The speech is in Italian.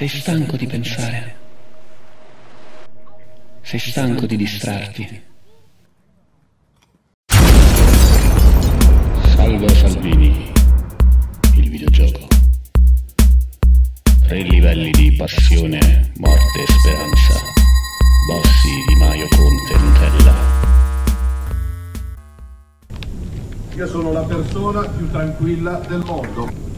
Sei stanco di pensare. Sei stanco di distrarti. Salva Salvini, il videogioco. Tre livelli di passione, morte e speranza. Bossi di Maio Conte Nutella. Io sono la persona più tranquilla del mondo.